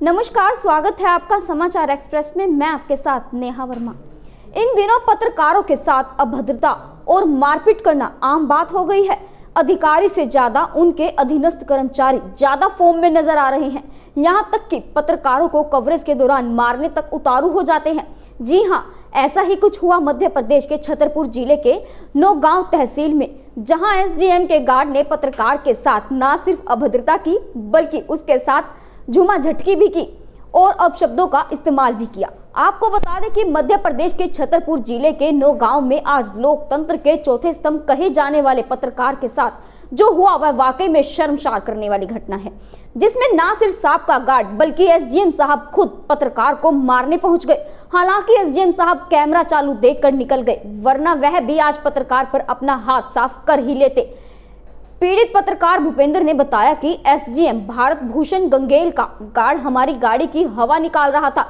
नमस्कार, स्वागत है आपका समाचार एक्सप्रेस में। मैं आपके साथ नेहा वर्मा। इन दिनों पत्रकारों के साथ अभद्रता और मारपीट करना आम बात हो गई है। अधिकारी से ज़्यादा उनके अधीनस्थ कर्मचारी ज़्यादा फॉर्म में नज़र आ रहे हैं। यहाँ तक कि पत्रकारों को कवरेज के दौरान मारने तक उतारू हो जाते हैं। जी हाँ ऐसा ही कुछ हुआ मध्य प्रदेश के छतरपुर ज़िले के नौगांव तहसील में, जहाँ एसडीएम के गार्ड ने पत्रकार के साथ न सिर्फ़ अभद्रता की, बल्कि उसके साथ झुमा झटकी भी की और अपशब्दों का इस्तेमाल भी किया। आपको बता दें कि मध्य प्रदेश के छतरपुर ज़िले के नौगांव में आज लोकतंत्र के चौथे स्तंभ कहे जाने वाले पत्रकार के साथ जो हुआ वह वाकई में शर्मसार करने वाली घटना है, जिसमें ना सिर्फ़ साहब का गार्ड बल्कि एसडीएम साहब खुद पत्रकार को मारने पहुँच गए। हालाँकि एसडीएम साहब कैमरा चालू देखकर निकल गए, वरना वह भी आज पत्रकार पर अपना हाथ साफ़ कर ही लेते। पीड़ित पत्रकार भूपेंद्र ने बताया कि एसडीएम भारत भूषण गंगेल का गार्ड हमारी गाड़ी की हवा निकाल रहा था।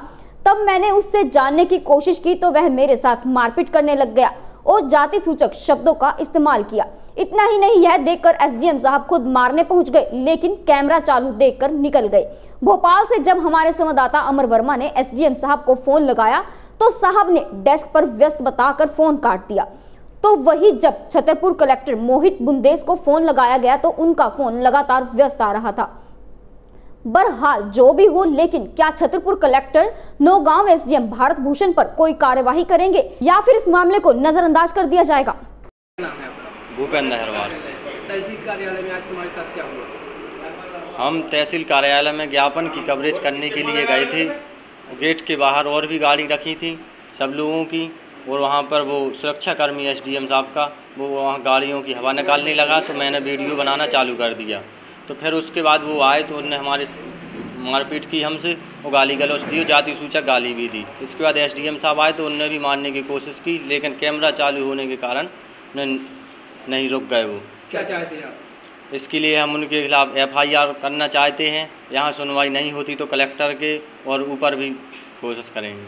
तब मैंने उससे जानने की कोशिश की तो वह मेरे साथ मारपीट करने लग गया और जाति सूचक शब्दों का इस्तेमाल किया। इतना ही नहीं, यह देखकर एसडीएम साहब खुद मारने पहुँच गए, लेकिन कैमरा चालू देखकर निकल गए। भोपाल से जब हमारे संवाददाता अमर वर्मा ने एसडीएम साहब को फ़ोन लगाया तो साहब ने डेस्क पर व्यस्त बताकर फ़ोन काट दिया। तो वही जब छतरपुर कलेक्टर मोहित बुंदेस को फ़ोन लगाया गया तो उनका फ़ोन लगातार व्यस्त आ रहा था। बहरहाल जो भी हो लेकिन क्या छतरपुर कलेक्टर नौगांव एसडीएम भारत भूषण पर कोई कार्यवाही करेंगे या फिर इस मामले को नजरअंदाज कर दिया जाएगा? नाम भूपेंद्र हरवाल तहसील कार्यालय में आज तुम्हारे साथ क्या हुआ? हम तहसील कार्यालय में ज्ञापन की कवरेज करने के लिए गए थे। गेट के बाहर और भी गाड़ी रखी थी सब लोगों की। और वहाँ पर वो सुरक्षाकर्मी एस डी एम साहब का वो वहाँ गाड़ियों की हवा निकालने लगा तो मैंने वीडियो बनाना चालू कर दिया। तो फिर उसके बाद वो आए तो उन्होंने हमारे मारपीट की हमसे वो गाली गलौज दी और जाति सूचक गाली भी दी। इसके बाद एस डी एम साहब आए तो उनने भी मारने की कोशिश की लेकिन कैमरा चालू होने के कारण नहीं रुक गए वो। क्या चाहते हैं आप? इसके लिए हम उनके खिलाफ एफआईआर करना चाहते हैं। यहाँ सुनवाई नहीं होती तो कलेक्टर के और ऊपर भी कोशिश करेंगे।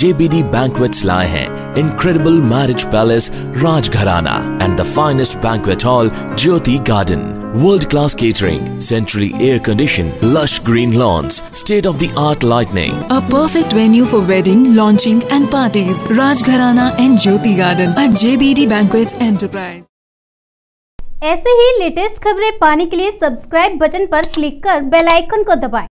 JBD Banquets lie हैं incredible marriage palace Rajgharana and the finest banquet hall Jyoti Garden. World class catering, centrally air conditioned, lush green lawns, state of the art lighting. A perfect venue for wedding, launching and parties. Rajgharana and Jyoti Garden at JBD Banquets Enterprise. ऐसे ही latest खबरें पाने के लिए subscribe button पर click कर bell icon को दबाएँ।